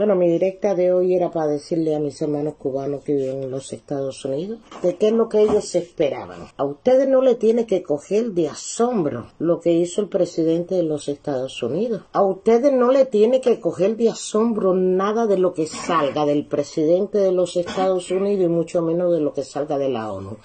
Bueno, mi directa de hoy era para decirle a mis hermanos cubanos que viven en los Estados Unidos de qué es lo que ellos esperaban. A ustedes no le tiene que coger de asombro lo que hizo el presidente de los Estados Unidos. A ustedes no le tiene que coger de asombro nada de lo que salga del presidente de los Estados Unidos y mucho menos de lo que salga de la ONU.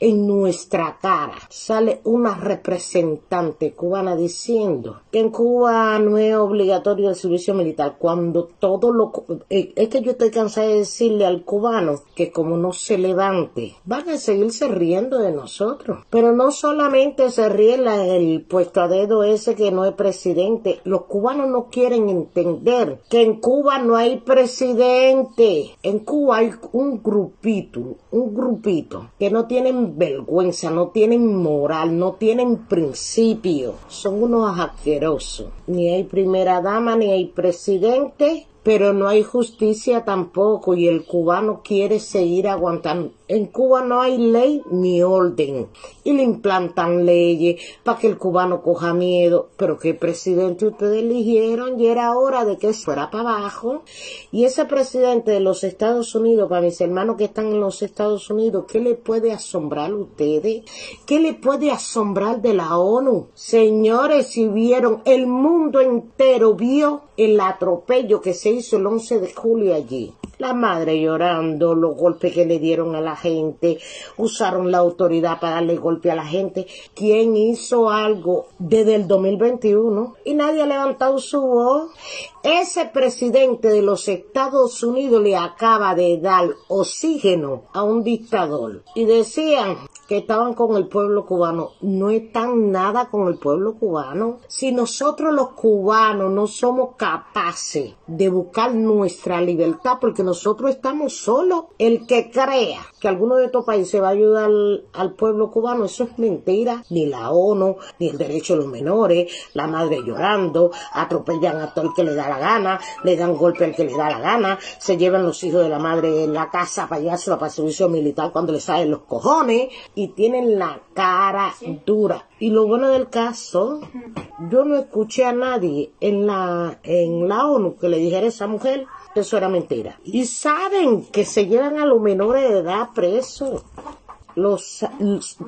En nuestra cara sale una representante cubana diciendo que en Cuba no es obligatorio el servicio militar cuando todo lo eh, es que yo estoy cansada de decirle al cubano que como no se levante, van a seguirse riendo de nosotros. Pero no solamente se ríe el puesto a dedo ese que no es presidente, los cubanos no quieren entender que en Cuba no hay presidente. En Cuba hay un grupito, un grupito que no tienen vergüenza, no tienen moral, no tienen principio. Son unos asquerosos. Ni hay primera dama, ni hay presidente, pero no hay justicia tampoco y el cubano quiere seguir aguantando. En Cuba no hay ley ni orden y le implantan leyes para que el cubano coja miedo. Pero qué presidente ustedes eligieron y era hora de que fuera para abajo. Y ese presidente de los Estados Unidos, para mis hermanos que están en los Estados Unidos, ¿qué le puede asombrar a ustedes? ¿Qué le puede asombrar de la ONU? Señores, si vieron, el mundo entero vio el atropello que se hizo el 11 de julio allí la madre llorando, los golpes que le dieron a la gente, usaron la autoridad para darle golpe a la gente. ¿Quién hizo algo desde el 2021? Y nadie ha levantado su voz. Ese presidente de los Estados Unidos le acaba de dar oxígeno a un dictador. Y decían que estaban con el pueblo cubano. No están nada con el pueblo cubano. Si nosotros los cubanos no somos capaces de buscar nuestra libertad, porque nosotros estamos solos, el que crea que alguno de estos países va a ayudar al, pueblo cubano, eso es mentira. Ni la ONU, ni el derecho de los menores, la madre llorando, atropellan a todo el que le da la gana, le dan golpe al que le da la gana, se llevan los hijos de la madre en la casa para llevárselo para servicio militar cuando le salen los cojones y tienen la cara dura. Y lo bueno del caso, yo no escuché a nadie en la, en la ONU que le dijera a esa mujer que eso era mentira. Y saben que se llevan a los menores de edad presos los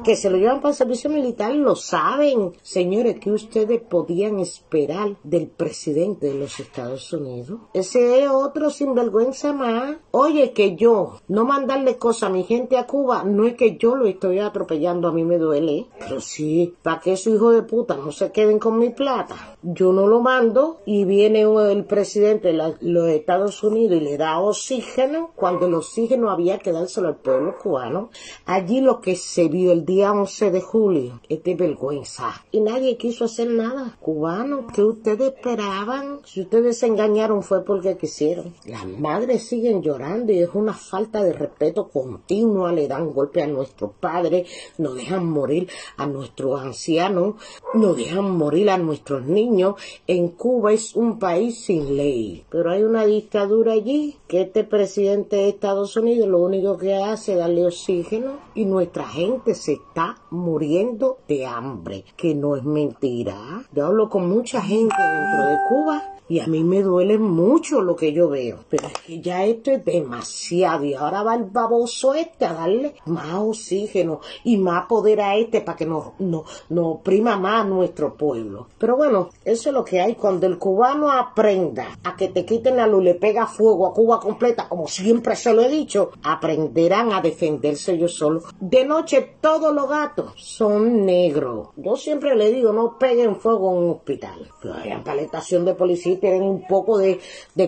que se lo llevan para el servicio militar lo saben. Señores, ¿qué ustedes podían esperar del presidente de los Estados Unidos? Ese es otro sinvergüenza más. Oye, que yo no mandarle cosas a mi gente a Cuba, no es que yo lo estoy atropellando, a mí me duele. Pero sí, para que esos hijos de puta no se queden con mi plata. Yo no lo mando y viene el presidente de los Estados Unidos y le da oxígeno cuando el oxígeno había que dárselo al pueblo cubano. Allí lo que se vio el día 11 de julio es de vergüenza. Y nadie quiso hacer nada. Cubanos, ¿qué ustedes esperaban? Si ustedes se engañaron fue porque quisieron. Las madres siguen llorando y es una falta de respeto continua. Le dan golpe a nuestros padres, no dejan morir a nuestros ancianos, no dejan morir a nuestros niños. En Cuba es un país sin ley. Pero hay una dictadura allí que este presidente de Estados Unidos lo único que hace es darle oxígeno y nuestra gente se está muriendo de hambre, que no es mentira. Yo hablo con mucha gente dentro de Cuba y a mí me duele mucho lo que yo veo. Pero es que ya esto es demasiado y ahora va el baboso este a darle más oxígeno y más poder a este para que nos no, no oprima más a nuestro pueblo. Pero bueno, eso es lo que hay. Cuando el cubano aprenda a que te quiten la luz, le pega fuego a Cuba completa, como siempre se lo he dicho, aprenderán a defenderse ellos solos. De noche todos los gatos son negros. Yo siempre le digo, no peguen fuego en un hospital. Vayan para la estación de policía tienen un poco de,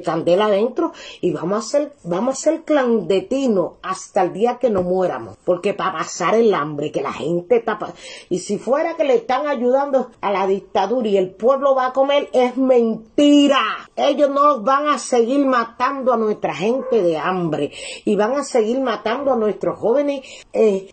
candela adentro y vamos a ser, vamos a ser clandestinos hasta el día que nos muéramos. Porque para pasar el hambre, que la gente tapa. Y si fuera que le están ayudando a la dictadura y el pueblo va a comer, es mentira. Ellos no van a seguir matando a nuestra gente de hambre y van a seguir matando a nuestros jóvenes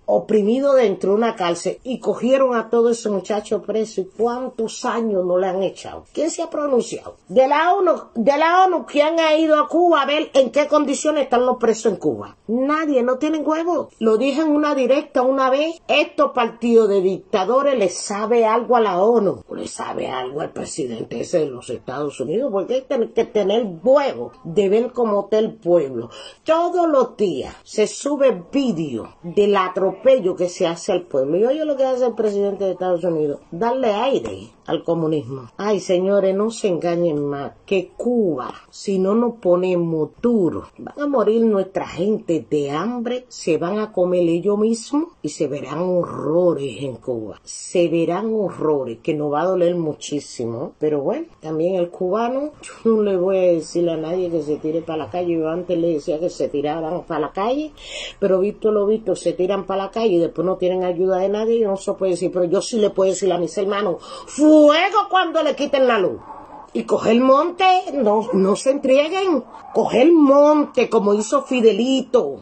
oprimidos dentro de una cárcel. Y cogieron a todos esos muchachos presos. ¿Y cuántos años no le han echado? ¿Quién se ha pronunciado? De de la ONU, de la ONU que han ido a Cuba a ver en qué condiciones están los presos en Cuba. Nadie, no tienen huevos. Lo dije en una directa una vez, estos partidos de dictadores les sabe algo a la ONU, le sabe algo al presidente ese de los Estados Unidos, porque hay que tener huevos de ver cómo está el pueblo. Todos los días se sube vídeo del atropello que se hace al pueblo. Y oye lo que hace el presidente de Estados Unidos, darle aire al comunismo. Ay, señores, no se engañen más, que Cuba, si no nos ponemos duros, van a morir nuestra gente de hambre, se van a comer ellos mismos y se verán horrores en Cuba. Se verán horrores, que nos va a doler muchísimo. Pero bueno, también el cubano, yo no le voy a decir a nadie que se tire para la calle. Yo antes le decía que se tiraran para la calle, pero visto lo visto, se tiran para la calle y después no tienen ayuda de nadie. No se puede decir, pero yo sí le puedo decir a mis hermanos, fuego cuando le quiten la luz. Y coger monte, no, no se entreguen. Coger monte como hizo Fidelito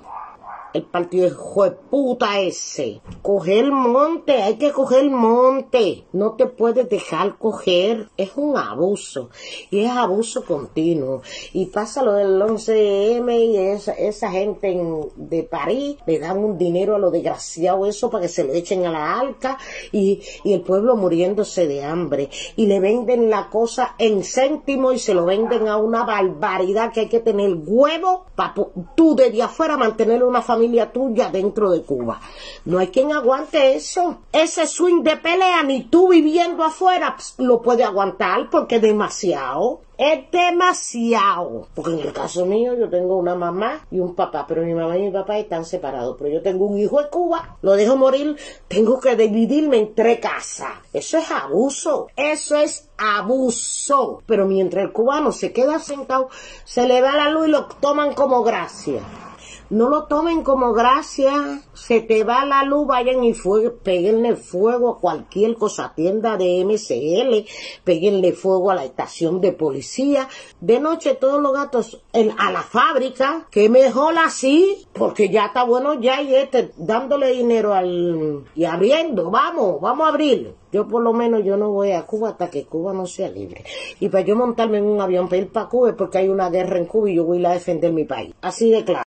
el partido de puta ese. Coger monte, hay que coger monte. No te puedes dejar coger. Es un abuso. Y es abuso continuo. Y pasa lo del 11M y esa, esa gente de París le dan un dinero a lo desgraciado eso para que se lo echen a la alca y, y el pueblo muriéndose de hambre. Y le venden la cosa en céntimo y se lo venden a una barbaridad que hay que tener huevo para tú desde afuera mantener una familia familia tuya dentro de Cuba. No hay quien aguante eso. Ese swing de pelea, ni tú viviendo afuera lo puede aguantar porque es demasiado. Es demasiado. Porque en el caso mío yo tengo una mamá y un papá, pero mi mamá y mi papá están separados. Pero yo tengo un hijo de Cuba, lo dejo morir, tengo que dividirme en tres casas. Eso es abuso. Eso es abuso. Pero mientras el cubano se queda sentado, se le va la luz y lo toman como gracia. No lo tomen como gracia, se te va la luz, vayan y fuego, peguenle fuego a cualquier cosa, tienda de MCL, peguenle fuego a la estación de policía. De noche todos los gatos en, a la fábrica, que mejor así, porque ya está bueno ya y este, dándole dinero al, y abriendo, vamos, vamos a abrir. Yo por lo menos yo no voy a Cuba hasta que Cuba no sea libre. Y para yo montarme en un avión para ir para Cuba es porque hay una guerra en Cuba y yo voy a defender mi país. Así de claro.